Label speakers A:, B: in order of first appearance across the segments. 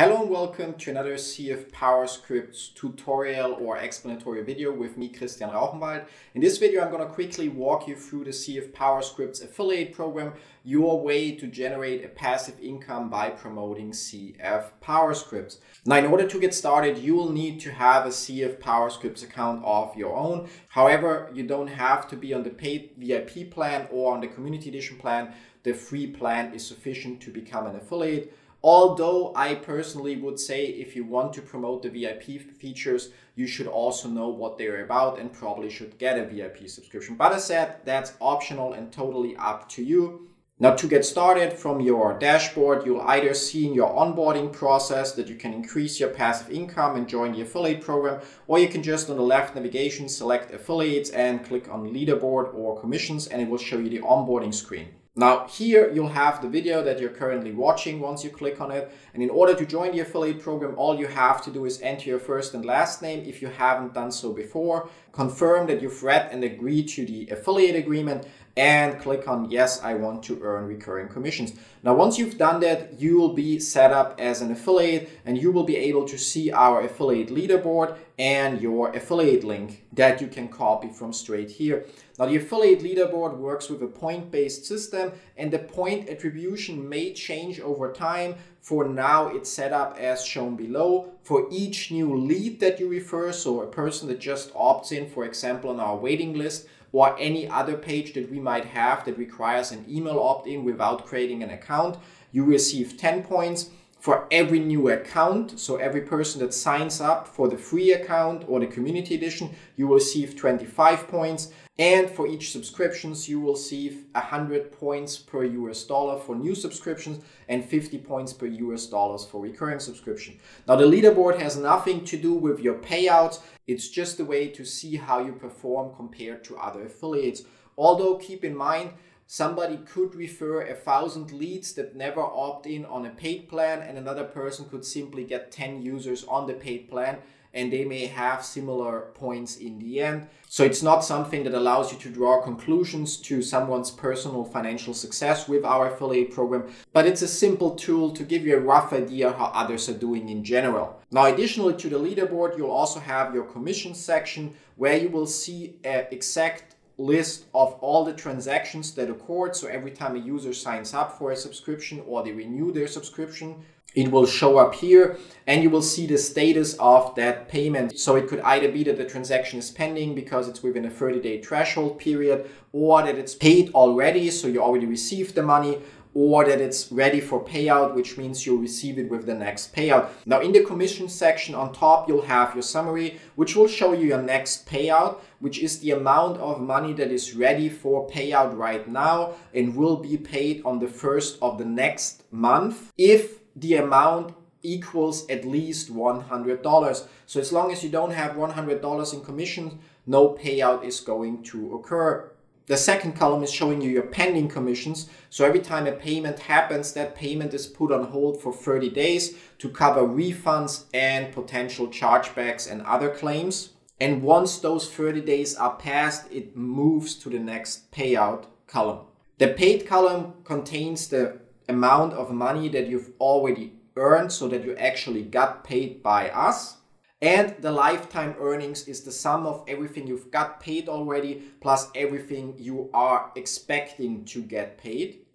A: Hello and welcome to another CF PowerScript tutorial or explanatory video with me, Christian Rauchenwald. In this video, I'm going to quickly walk you through the CF PowerScripts affiliate program, your way to generate a passive income by promoting CF PowerScripts. Now, in order to get started, you will need to have a CF PowerScripts account of your own. However, you don't have to be on the paid VIP plan or on the community edition plan. The free plan is sufficient to become an affiliate. Although I personally would say if you want to promote the VIP features, you should also know what they're about and probably should get a VIP subscription. But as said, that's optional and totally up to you. Now to get started from your dashboard, you'll either see in your onboarding process that you can increase your passive income and join the affiliate program, or you can just on the left navigation select affiliates and click on leaderboard or commissions and it will show you the onboarding screen. Now here you'll have the video that you're currently watching once you click on it. And in order to join the affiliate program, all you have to do is enter your first and last name if you haven't done so before, confirm that you've read and agreed to the affiliate agreement and click on yes, I want to earn recurring commissions. Now, once you've done that, you will be set up as an affiliate and you will be able to see our affiliate leaderboard and your affiliate link that you can copy from straight here. Now, the affiliate leaderboard works with a point-based system and the point attribution may change over time. For now, it's set up as shown below. For each new lead that you refer, so a person that just opts in, for example, on our waiting list, or any other page that we might have that requires an email opt-in without creating an account, you receive 10 points for every new account. So every person that signs up for the free account or the community edition, you will receive 25 points. And for each subscriptions, you will receive 100 points per US dollar for new subscriptions and 50 points per US dollars for recurring subscription. Now the leaderboard has nothing to do with your payouts. It's just a way to see how you perform compared to other affiliates. Although keep in mind, somebody could refer a thousand leads that never opt in on a paid plan and another person could simply get 10 users on the paid plan and they may have similar points in the end. So it's not something that allows you to draw conclusions to someone's personal financial success with our affiliate program, but it's a simple tool to give you a rough idea how others are doing in general. Now, additionally to the leaderboard, you'll also have your commission section where you will see an exact list of all the transactions that occurred. So every time a user signs up for a subscription or they renew their subscription, it will show up here and you will see the status of that payment. So it could either be that the transaction is pending because it's within a 30 day threshold period or that it's paid already. So you already received the money or that it's ready for payout, which means you'll receive it with the next payout. Now in the commission section on top, you'll have your summary, which will show you your next payout, which is the amount of money that is ready for payout right now and will be paid on the first of the next month if the amount equals at least $100. So as long as you don't have $100 in commissions, no payout is going to occur. The second column is showing you your pending commissions. So every time a payment happens, that payment is put on hold for 30 days to cover refunds and potential chargebacks and other claims. And once those 30 days are passed, it moves to the next payout column. The paid column contains the amount of money that you've already earned so that you actually got paid by us. And the lifetime earnings is the sum of everything you've got paid already plus everything you are expecting to get paid.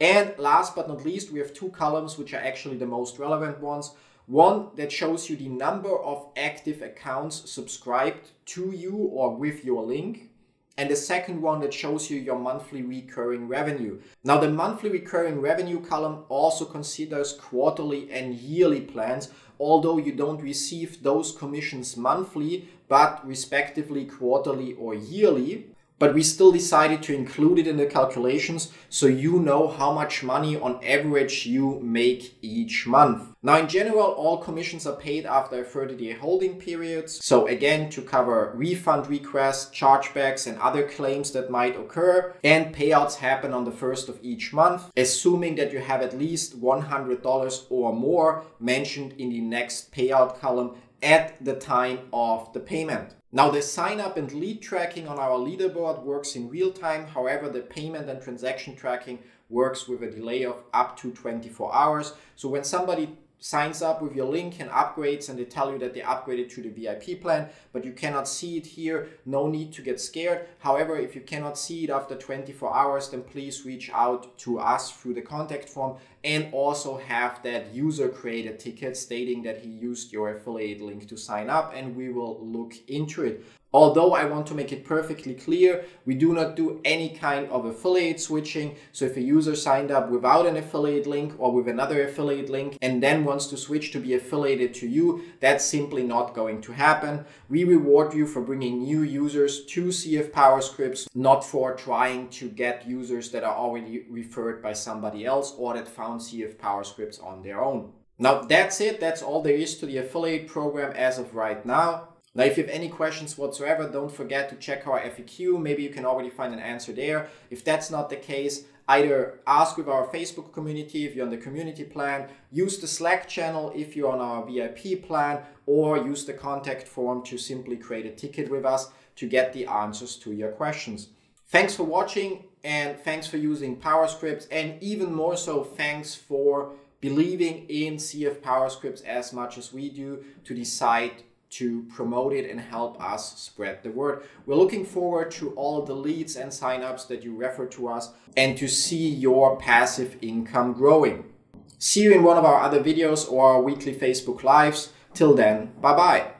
A: And last but not least, we have two columns which are actually the most relevant ones. One that shows you the number of active accounts subscribed to you or with your link and the second one that shows you your monthly recurring revenue. Now the monthly recurring revenue column also considers quarterly and yearly plans, although you don't receive those commissions monthly, but respectively quarterly or yearly but we still decided to include it in the calculations so you know how much money on average you make each month. Now, in general, all commissions are paid after a 30 day holding period. So, again, to cover refund requests, chargebacks, and other claims that might occur, and payouts happen on the first of each month, assuming that you have at least $100 or more mentioned in the next payout column at the time of the payment. Now the sign up and lead tracking on our leaderboard works in real time. However, the payment and transaction tracking works with a delay of up to 24 hours. So when somebody signs up with your link and upgrades and they tell you that they upgraded to the VIP plan, but you cannot see it here. No need to get scared. However, if you cannot see it after 24 hours, then please reach out to us through the contact form and also have that user create a ticket stating that he used your affiliate link to sign up and we will look into it. Although I want to make it perfectly clear, we do not do any kind of affiliate switching. So if a user signed up without an affiliate link or with another affiliate link and then wants to switch to be affiliated to you, that's simply not going to happen. We reward you for bringing new users to CF PowerScripts, not for trying to get users that are already referred by somebody else or that found CF PowerScripts on their own. Now that's it. That's all there is to the affiliate program as of right now. Now, if you have any questions whatsoever, don't forget to check our FAQ. Maybe you can already find an answer there. If that's not the case, either ask with our Facebook community if you're on the community plan, use the Slack channel if you're on our VIP plan, or use the contact form to simply create a ticket with us to get the answers to your questions. Thanks for watching and thanks for using PowerScripts and even more so, thanks for believing in CF PowerScripts as much as we do to decide to promote it and help us spread the word. We're looking forward to all the leads and signups that you refer to us and to see your passive income growing. See you in one of our other videos or our weekly Facebook Lives. Till then, bye bye.